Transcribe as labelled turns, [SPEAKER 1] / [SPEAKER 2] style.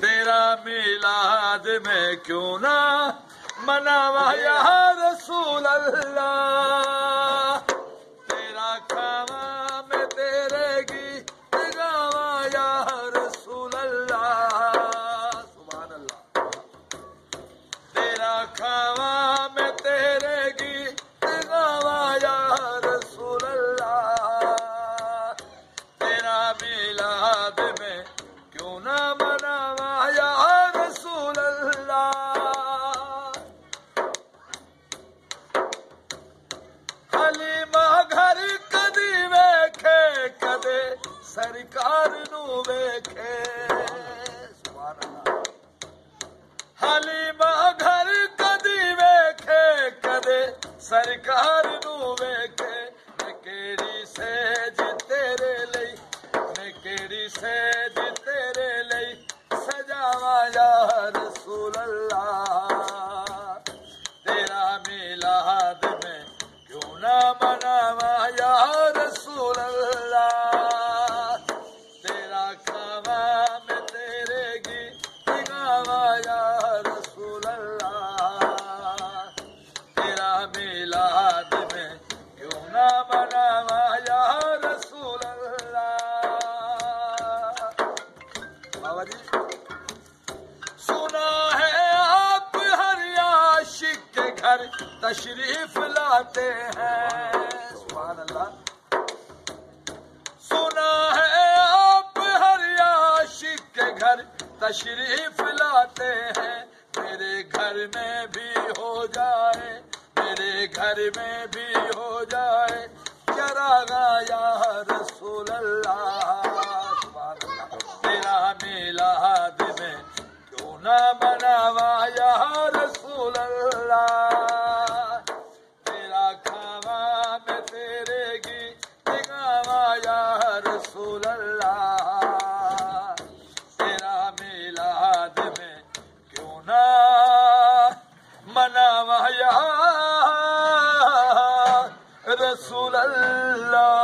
[SPEAKER 1] तेरा मिलाद में क्यों ना मनावा या रसूल अल्लाह तेरा खावा में तेरे गीत गावा या रसूल अल्लाह सुभान अल्लाह तेरा खावा में तेरे गीत गावा या रसूल अल्लाह तेरा मिलाद में ना मनावा या रसूल हलीमा घर कदी वेखे कदे सरकार नू वेखे। हलीमा घर कदी वेखे कदे सरकार नू वेखे। केड़ी सेज तेरे ਲਈ मैं केड़ी सेज ना मनावा या रसूल अल्लाह तेरा खावा में तेरे गीत गावा या रसूल अल्लाह तेरा मिलाद में क्यों ना मनावा या रसूल अल्लाह बाबा जी। घर तशरीफ़ लाते हैं। सुना है आप हर आशिक के घर, तशरीफ़ लाते हैं। मेरे घर में भी हो जाए, मेरे घर में भी हो जाए। चरा गाया रसूल अल्लाह तेरा मिलाद में क्यों ना मनावा या रसूल अल्लाह